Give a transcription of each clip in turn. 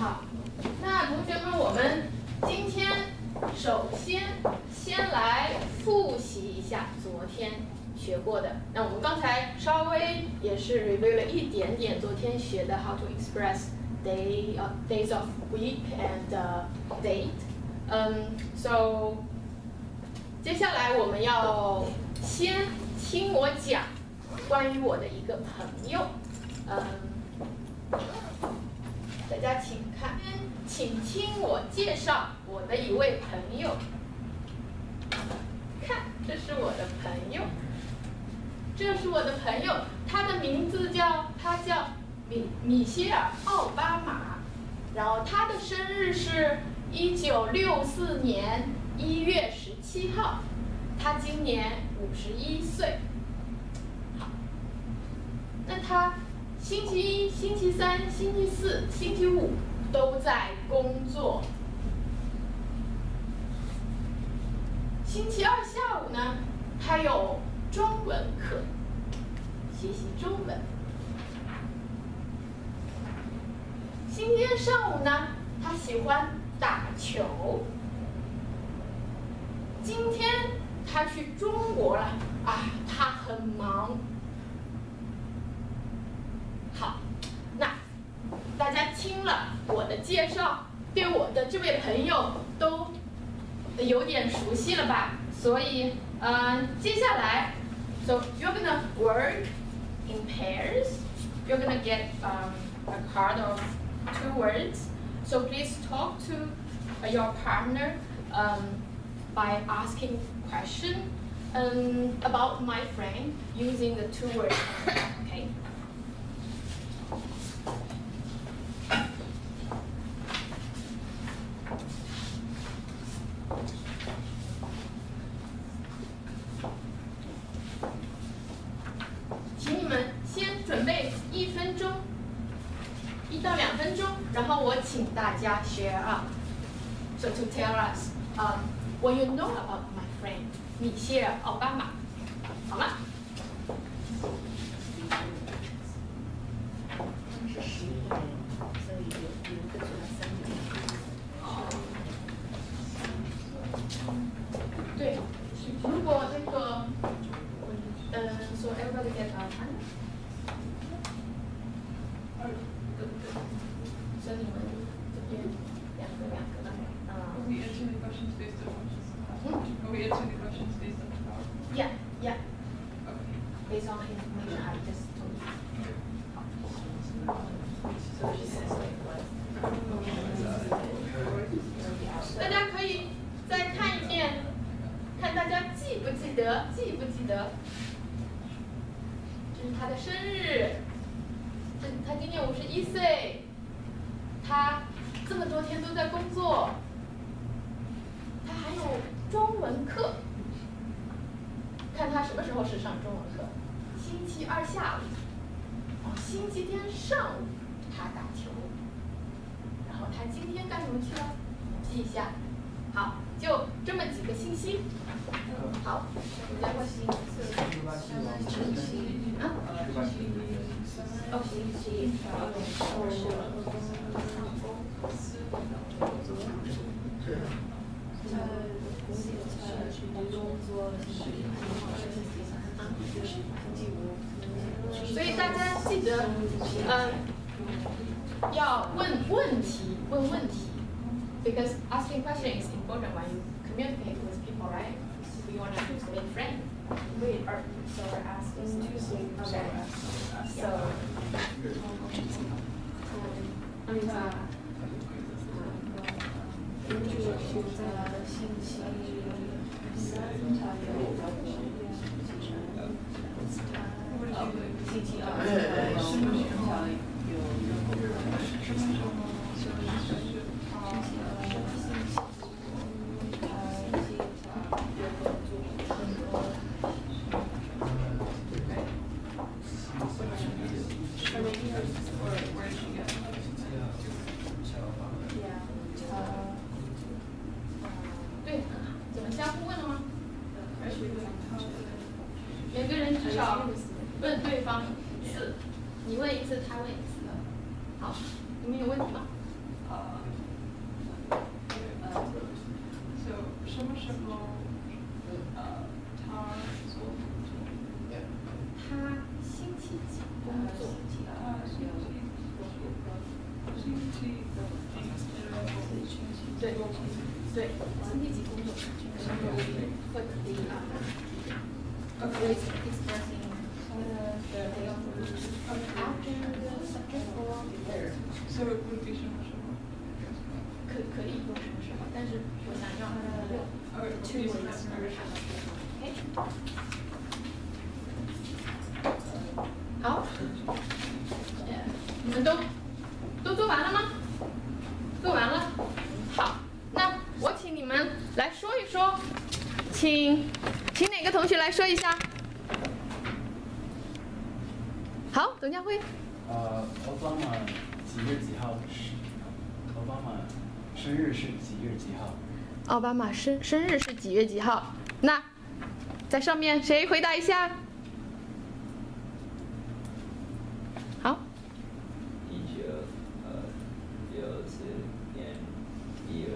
好，那同学们，我们今天首先先来复习一下昨天学过的。那我们刚才稍微也是 review 了一点点昨天学的 how to express day、uh, days of week and、date。嗯，so 接下来我们要先听我讲关于我的一个朋友，嗯。大家请看，请听我介绍我的一位朋友。看，这是我的朋友，这是我的朋友，他的名字叫他叫米米歇尔奥巴马，然后他的生日是一九六四年一月十七号，他今年五十一岁。好，那他。星期一、星期三、星期四、星期五都在工作。星期二下午呢，他有中文课，学习中文。星期天上午呢，他喜欢打球。今天他去中国了，啊，他很忙。大家听了我的介绍，对我的这位朋友都有点熟悉了吧？所以，呃，接下来，so you're gonna work in pairs. You're gonna get um, a card of two words. So please talk to your partner um, by asking question um, about my friend using the two words. 对，如果那个，嗯，so everybody get a hand. 所以你们。we answering the questions based on hmm? Are we answering the questions based 岁，他这么多天都在工作。他还有中文课，看他什么时候是上中文课。星期二下午，哦，星期天上午他打球，然后他今天干什么去了？记一下。好，就这么几个信息。好，来过星期四，啊，所以大家记得，嗯，要问问题，问问题，because asking question is important when you communicate with people, right? We want to choose a Wait, are, so we're asking Tuesday. Okay. So. I mean, uh, Tuesday. 星期几工作？他星期星期几对对，星期几工作？会第一啊。Okay, expressing the after the subject or before. So it would be 什么时候？可可以用什么时候？但是我想要呃呃 two two weeks weeks OK。好，呃你们都都做完了吗？做完了。好，那我请你们来说，请请哪个同学来说一下？好，董家辉。呃，奥巴马几月几号是？奥巴马生日是几月几号？奥巴马生生日是几月几号？那在上面谁回答一下？好，一九呃六四年一月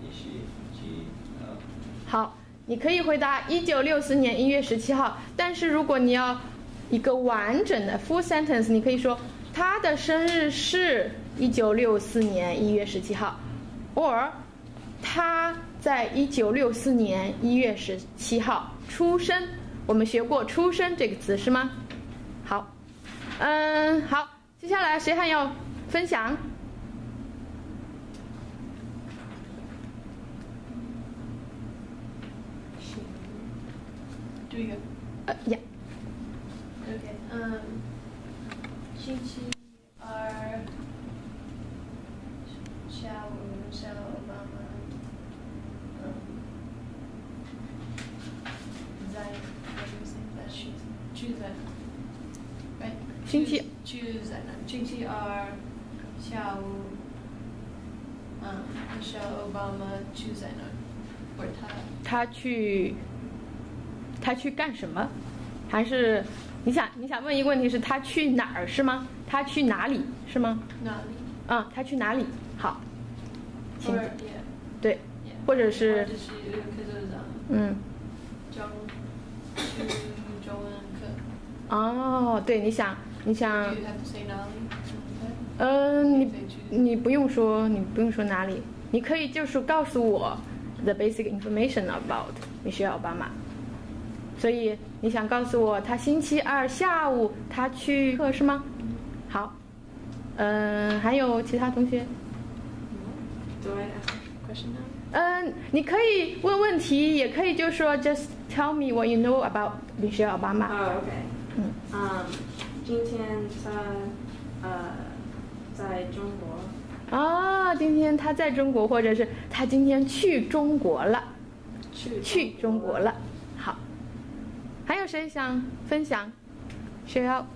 一十七号。好，你可以回答一九六四年一月十七号，但是如果你要一个完整的 full sentence，你可以说他的生日是一九六四年一月十七号，or 他在一九六四年一月十七号出生。我们学过“出生”这个词是吗？好，嗯，好，接下来谁还要分享？这个呃呀，OK，嗯，星期二下午下午妈妈，嗯，在 what do you say that she 去在哪？哎，星期去在哪？星期二下午，嗯，Michelle Obama 去在哪？或者他他去，他去干什么？还是你想你想问一个问题是他去哪儿是吗？他去哪里是吗？哪里？嗯，他去哪里？好，请对，或者是嗯，中去中文课。哦，对，你想你想？嗯，你你不用说，你不用说哪里，你可以就是告诉我 the basic information about Michelle Obama。所以你想告诉我，他星期二下午他去课是吗？好，嗯，还有其他同学?嗯，你可以问问题，也可以就说 just tell me what you know about Michelle Obama。哦，OK，嗯嗯，今天他呃在中国，啊，今天他在中国，或者是他今天去中国了。去去中国了。好，还有谁想分享？谁要？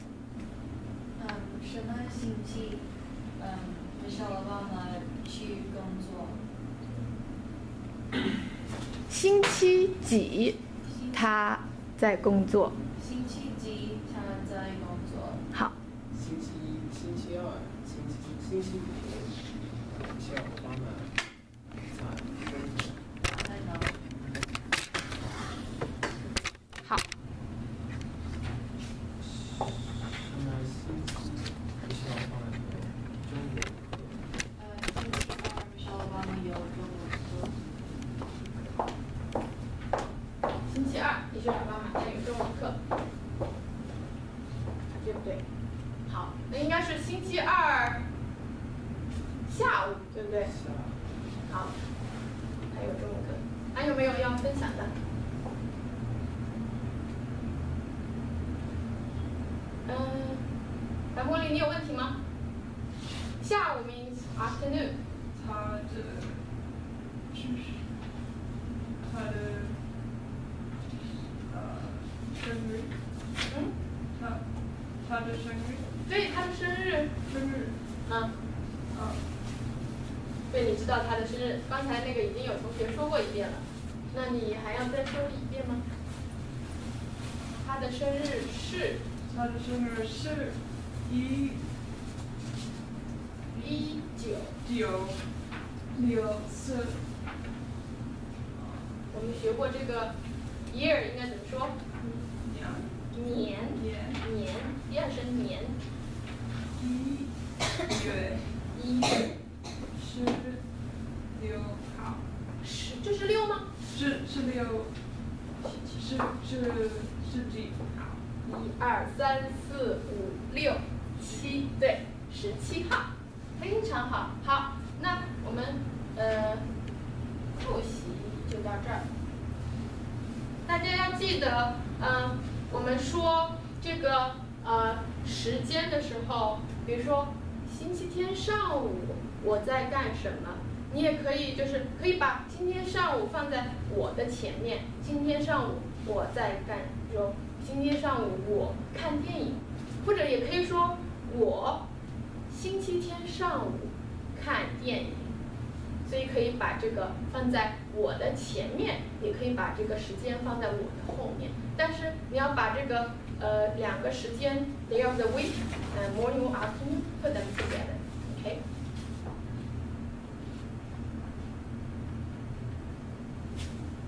嗯，什么星期？嗯去工作。星期几他在工作？星期几他在工作？好，星期一、星期二、星期星期五，小奥巴马在中国。在哪里？好，那星期小奥巴马在中国。呃，星期二 Michelle Obama 有中文课。星期二，你学奥巴马他有中文课，对不对？好，那应该是星期二下午，对不对？下好，还有中文课，还有没有要分享的？嗯，白茉莉，你有问题吗？下午 means afternoon。他的就是他的呃生日，嗯，他他的生日对，他的生日。生日嗯，啊对，你知道他的生日，刚才那个已经有同学说过一遍了，那你还要再说一遍吗？他的生日是他的生日是一一九九。九六四我们学过这个 year 应该怎么说？两年，年年，第二声年，一月一月十六号，十，这是六吗？是是六是是是几号，一二三四五六七，对，十七号，非常好。好，那我们呃复习就到这儿。大家要记得，嗯、我们说这个呃时间的时候，比如说星期天上午我在干什么，你也可以就是可以把今天上午放在我的前面，今天上午我在干，说今天上午我看电影，或者也可以说我星期天上午看电影。所以可以把这个放在我的前面，也可以把这个时间放在我的后面。但是你要把这个呃两个时间 day of the week，呃 morning or afternoon put them together，OK？、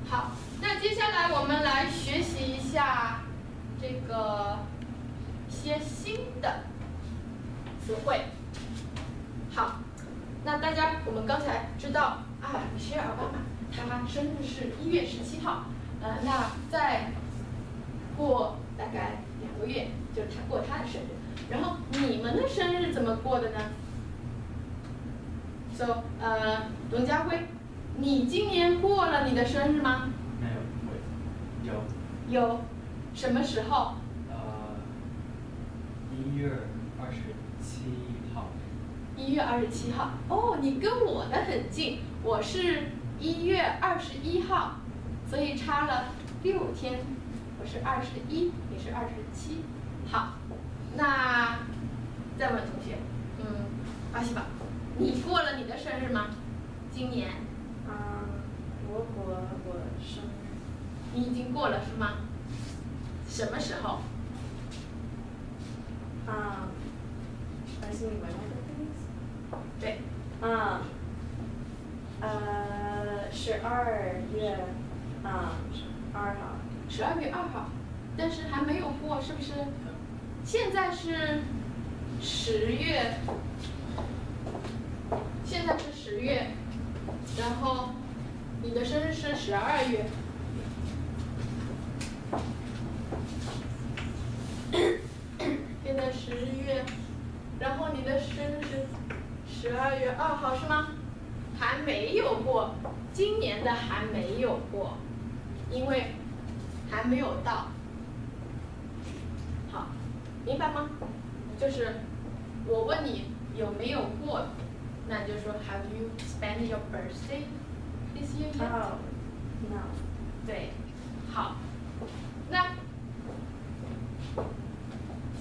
好，那接下来我们来学习一下这个一些新的词汇。好，那大家，我们刚才知道啊，米歇尔奥巴马他生日是一月十七号，呃，那再过大概两个月就是他过他的生日，然后你们的生日怎么过的呢？So，呃，董家辉，你今年过了你的生日吗？没有，会有有，什么时候？呃一月一月二十七号。哦，你跟我的很近，我是一月二十一号，所以差了六天。我是二十一，你是二十七。好，那再问同学，嗯，巴西吧，你过了你的生日吗？今年嗯，我过我生日，你已经过了是吗？什么时候？嗯，I see when my birthday is. 对，嗯，呃，十二月，嗯，二号。十二月二号，但是还没有过，是不是？现在是十月，现在是十月，然后你的生日是十二月。现在十月，然后你的生日是十二月二号是吗？还没有过，今年的还没有过，因为还没有到。好，明白吗？就是我问你有没有过，那你就说 Have you spent your birthday this year yet？、哦，no。对，好，那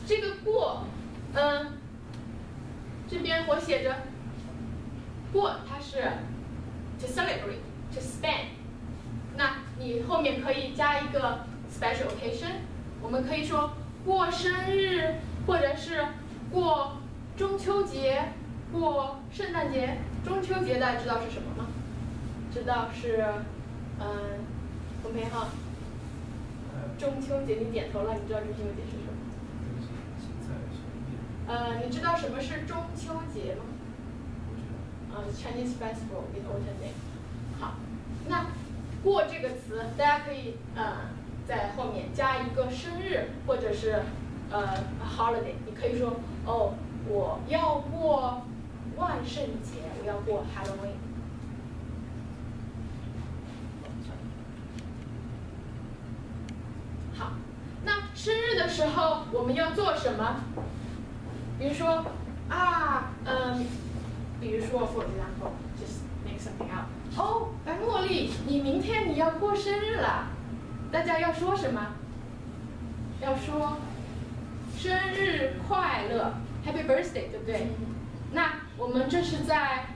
这个过，嗯，这边我写着过，它是 to celebrate to spend，那你后面可以加一个 special occasion，我们可以说过生日，或者是过中秋节，过圣诞节。中秋节大家知道是什么吗？知道是，嗯，洪培浩，中秋节你点头了，你知道中秋节是什么？这个是什么面？呃，你知道什么是中秋节吗？我知道。呃，Chinese festival in autumn day。好，那过这个词，大家可以呃在后面加一个生日或者是呃 holiday。你可以说哦，我要过万圣节，我要过 Halloween。好，那生日的时候我们要做什么？比如说啊，嗯，比如说，for example, just make something up。哦，白，茉莉，你明天你要过生日了，大家要说什么？要说生日快乐，Happy Birthday，对不对？那我们这是在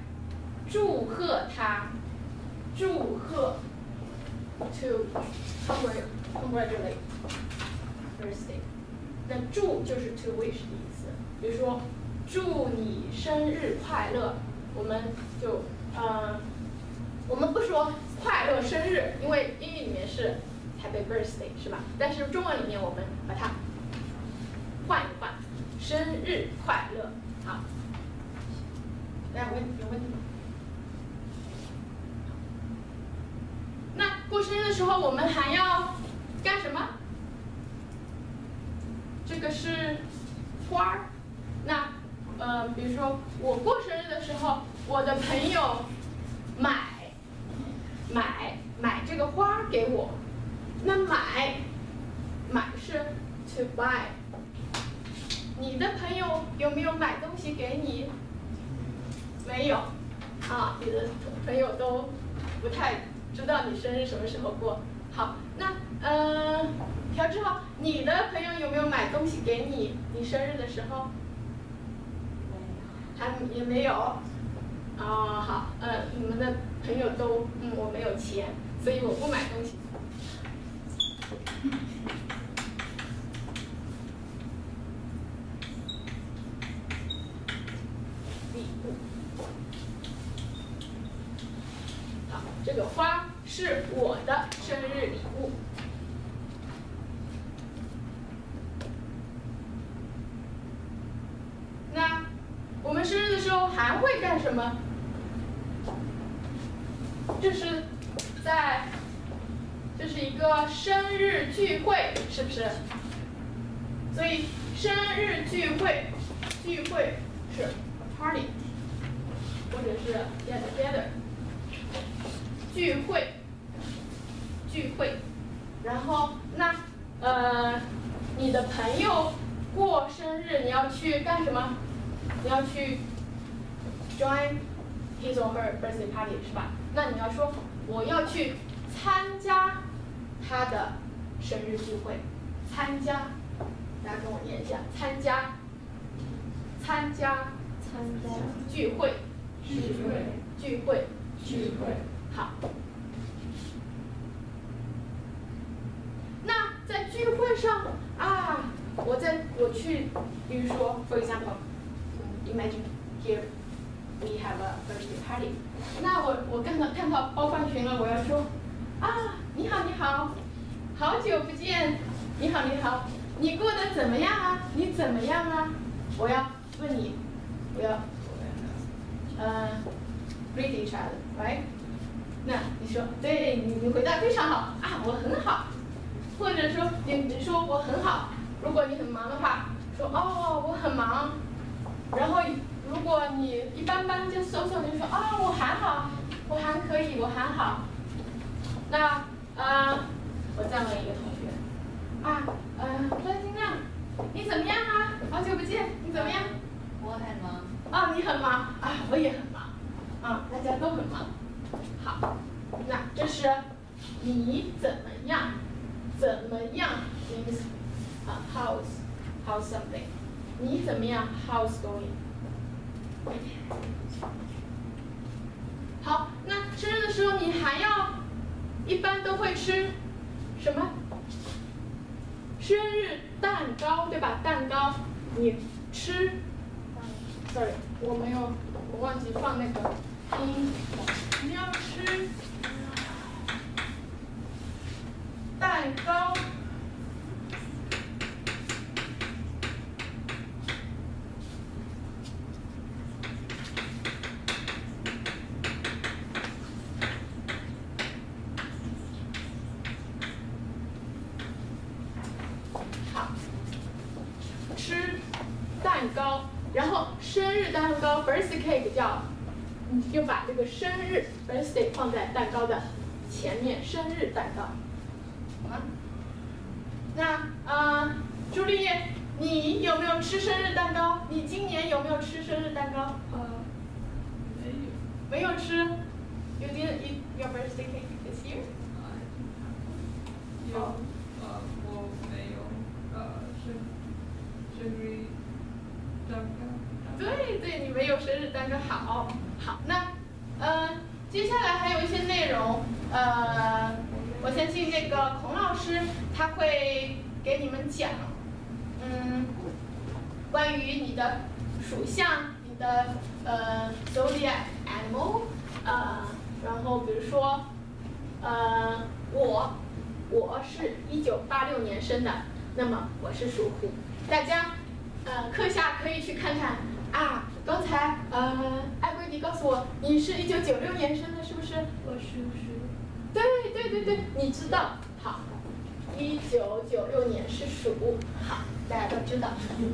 祝贺他，祝贺，to congrat congratulate birthday。那祝就是 to wish 的意思，比如说祝你生日快乐我们就呃，我们不说快乐生日，因为英语里面是 Happy Birthday 是吧？但是中文里面我们把它换一换，生日快乐。好，大家问有问题吗？那过生日的时候，我们还要干什么？这个是花儿。嗯，比如说我过生日的时候，我的朋友买买买这个花给我。那买买是 to buy。你的朋友有没有买东西给你？没有。啊，你的朋友都不太知道你生日什么时候过。好，那呃，朴志浩，你的朋友有没有买东西给你？你生日的时候？也没有。哦，好，呃，你们的朋友都，嗯，我没有钱，所以我不买东西。礼物。好，这个花是我的生日礼物。那我们生日的时候还会干什么？这是在，这是一个生日聚会，是不是？所以生日聚会，聚会是 party，或者是 get together，聚会，聚会，然后那呃，你的朋友过生日，你要去干什么？你要去 join his or her birthday party 是吧？那你要说我要去参加他的生日聚会，参加，大家跟我念一下，参加，参加，参加聚会，聚会，聚会，聚会。好。那在聚会上啊，我在我去，比如说，for example。Imagine here we have a birthday party。那我我看到看到包饭群了，我要说啊，你好你好，好久不见，你好你好，你过得怎么样啊？你怎么样啊？我要问你，我要呃 greet each other，right？那你说对你你回答非常好啊，我很好，或者说你你说我很好，如果你很忙的话，说哦我很忙。然后，如果你一般般，就搜搜就说啊，我还好，我还可以，我还好。那呃，我再问一个同学，啊呃，关金亮，你怎么样啊？好久不见，你怎么样？我很忙。啊，你很忙啊，我也很忙，啊，大家都很忙。好，那这是你怎么样？怎么样？means 啊，how's how's something？你怎么样？How's going？好，那生日的时候你还要，一般都会吃什么？生日蛋糕，对吧？蛋糕，你吃？Sorry，我没有，我忘记放那个音。你要吃蛋糕。好，吃蛋糕，然后生日蛋糕 birthday cake 叫，你就把这个生日 birthday 放在蛋糕的前面，生日蛋糕，好吗？那呃，朱丽叶，你有没有吃生日蛋糕？你今年有没有吃生日蛋糕？呃，没有。没有吃？You didn't eat your birthday cake this year? 有，呃，我没有，呃，生生日蛋糕。对对，你没有生日蛋糕，好，好，那呃，接下来还有一些内容，呃，我相信那个孔老师他会给你们讲，嗯，关于你的属相、你的呃 zodiac animal，呃，然后比如说，呃，我我是一九八六年生的，那么我是属虎。大家呃课下可以去看看啊，刚才呃艾薇迪告诉我你是一九九六年生的，是不是？我属鼠。对对对对，你知道，好，一九九六年是鼠，好，大家都知道，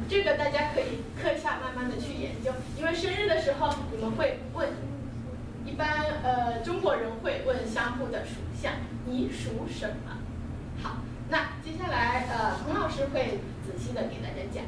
这个大家可以课下慢慢的去研究，因为生日的时候你们会问，一般呃中国人会问相互的属相，你属什么？好，那接下来呃彭老师会仔细的给大家讲。